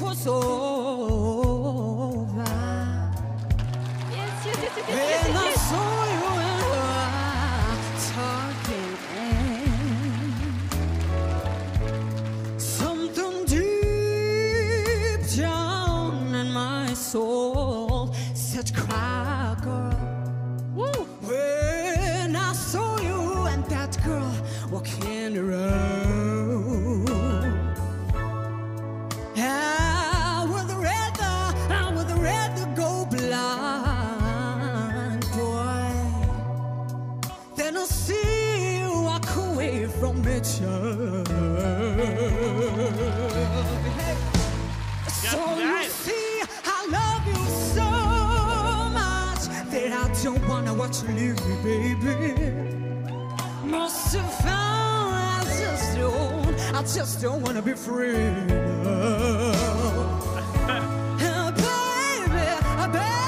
was over. Yes, yes, yes, yes, yes, When I saw you and talking, something deep down in my soul said, "Cry, see you walk away from me, child. So you see, I love you so much that I don't wanna watch you leave me, baby. Most of all, I just don't, I just don't wanna be free. Oh, oh, baby, uh, baby,